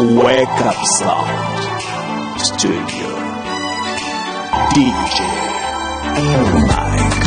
Wake Up Sound. Studio. DJ oh Mike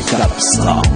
Wake up, stop.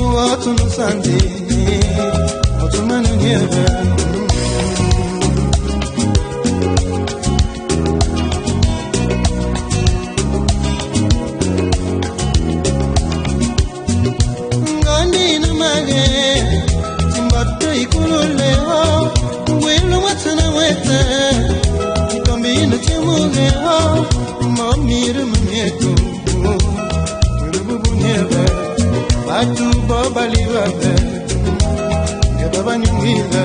what to Sunday, what to man and batu bobaliwa te ya babanyangiza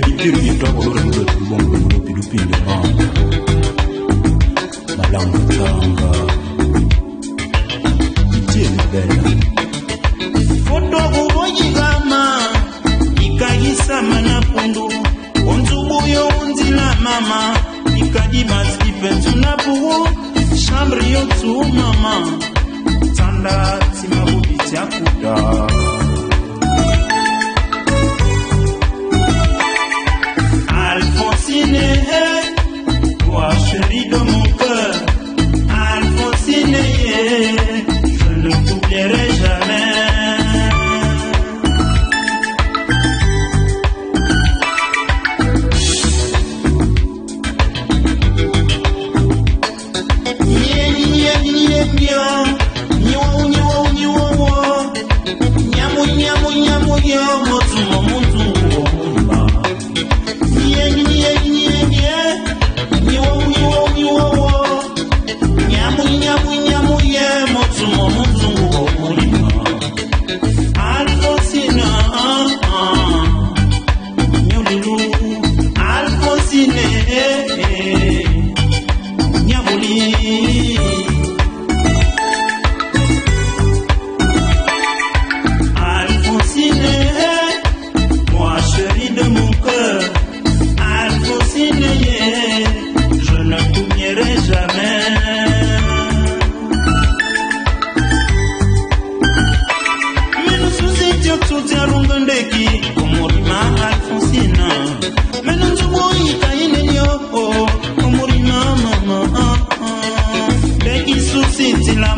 kedikiru yinto akolore mulwethu lubongo mulupilupile mama malanguthanga ityeni bela fotokuvojivama ikayisama na pundu onzubu younzila mama ikadimazikipenzu na shambri yotsu mama. Tsanda tsimavubi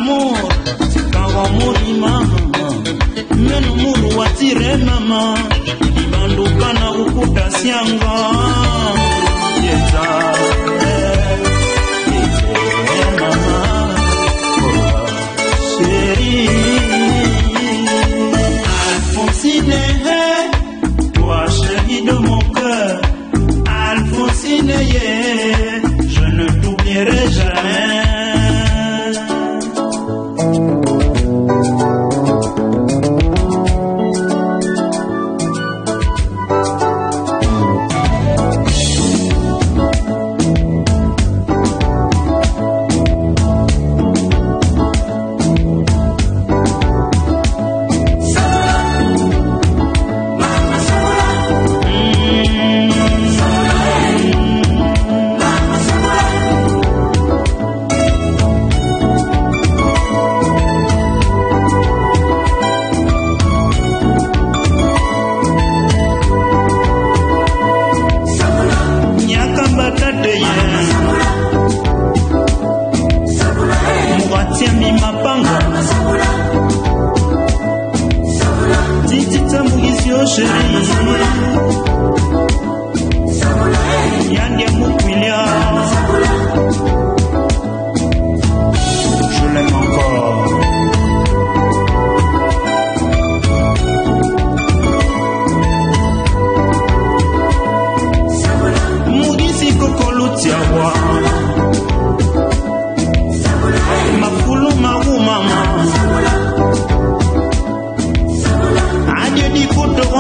l'amour kawa muri mama. Meno muru watire mama ibandukana ukuta syanga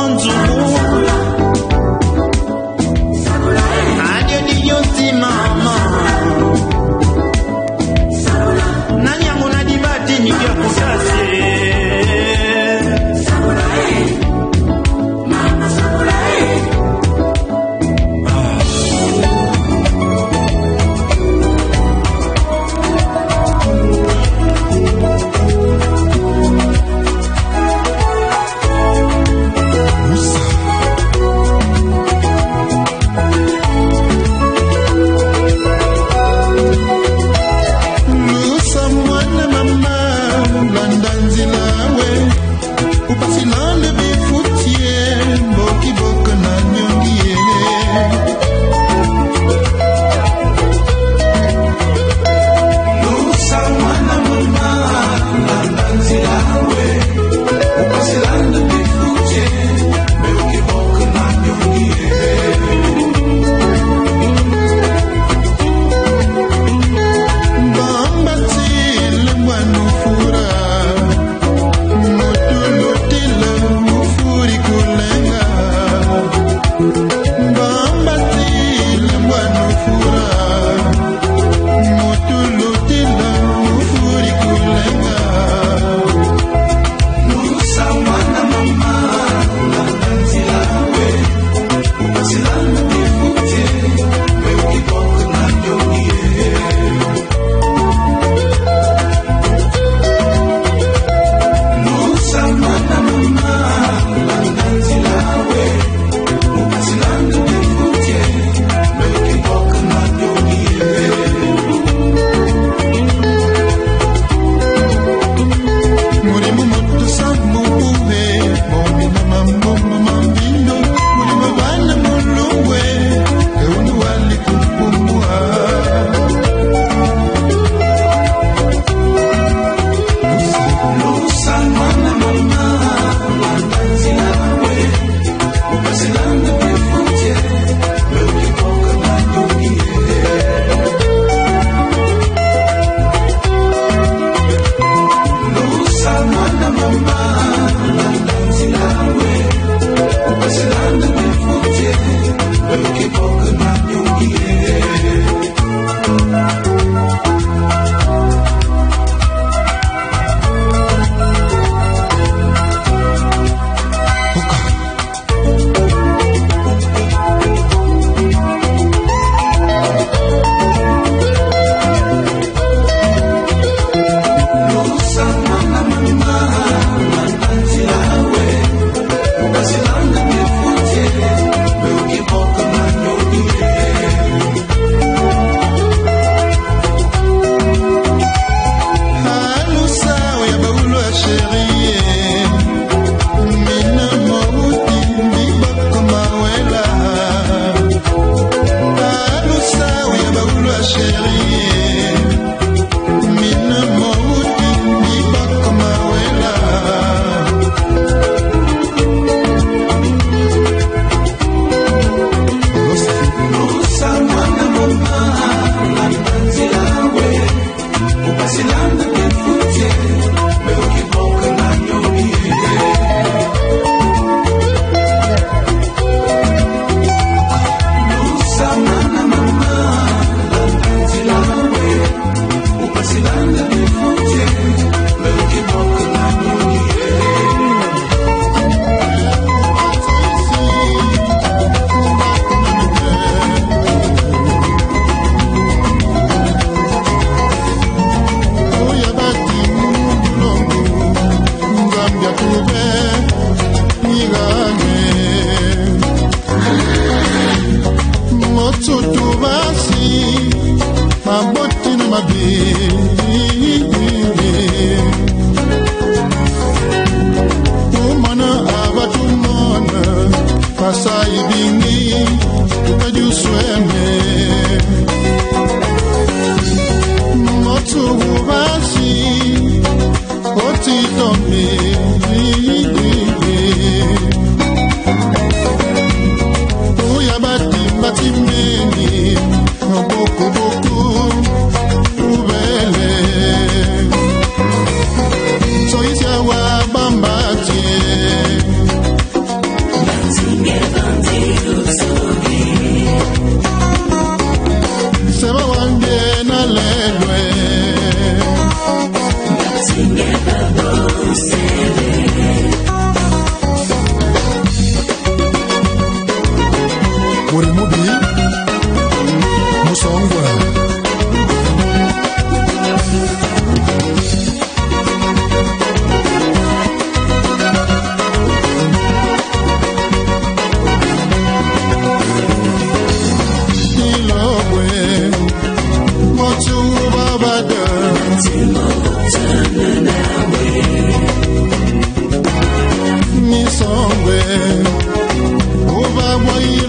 满足不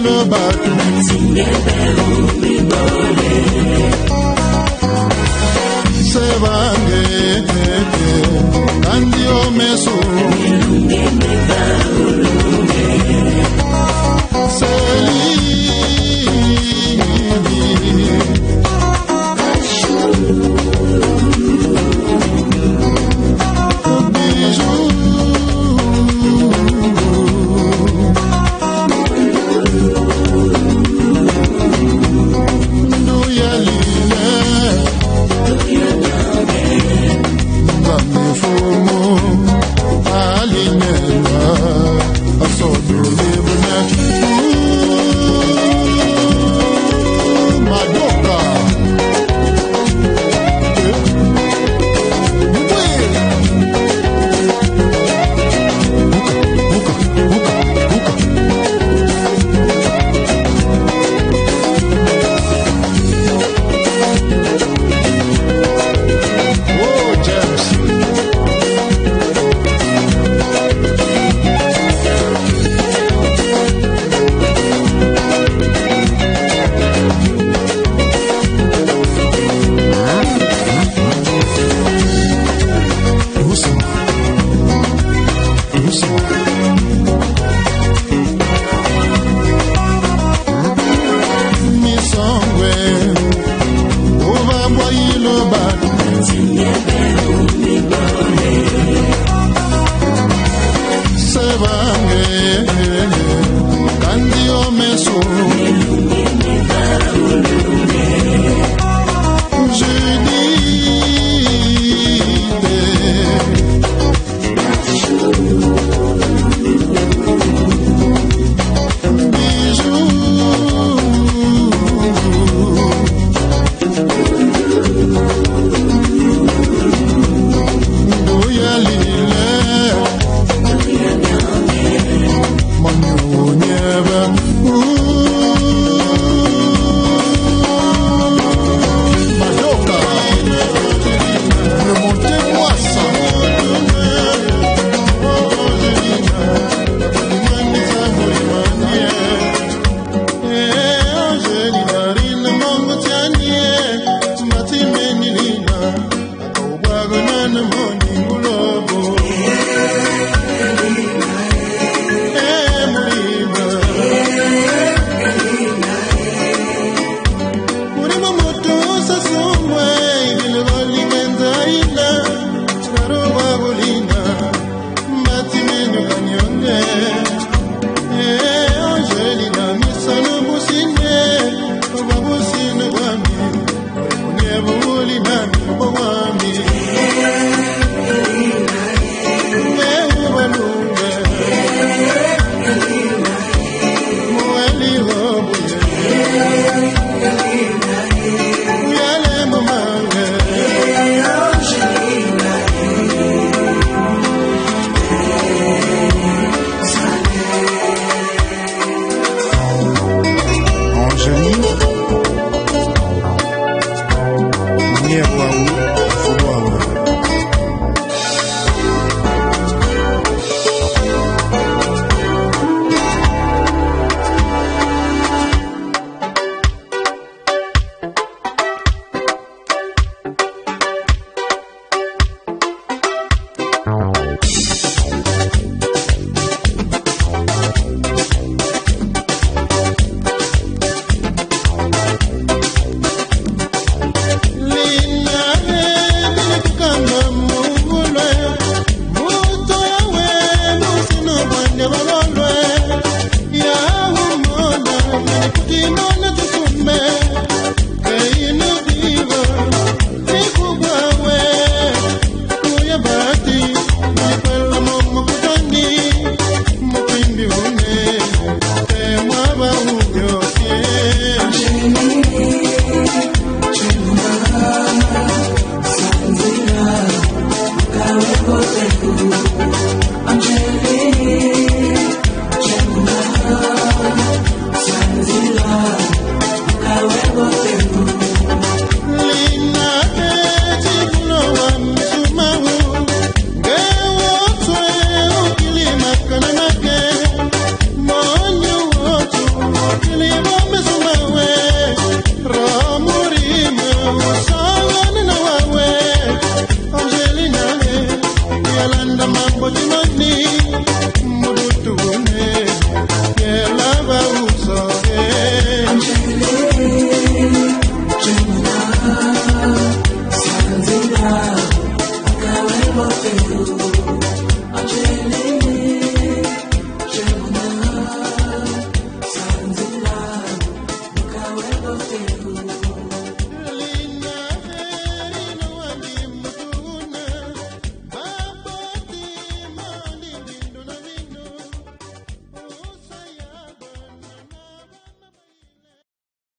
no batu. Se bange, andio mesu.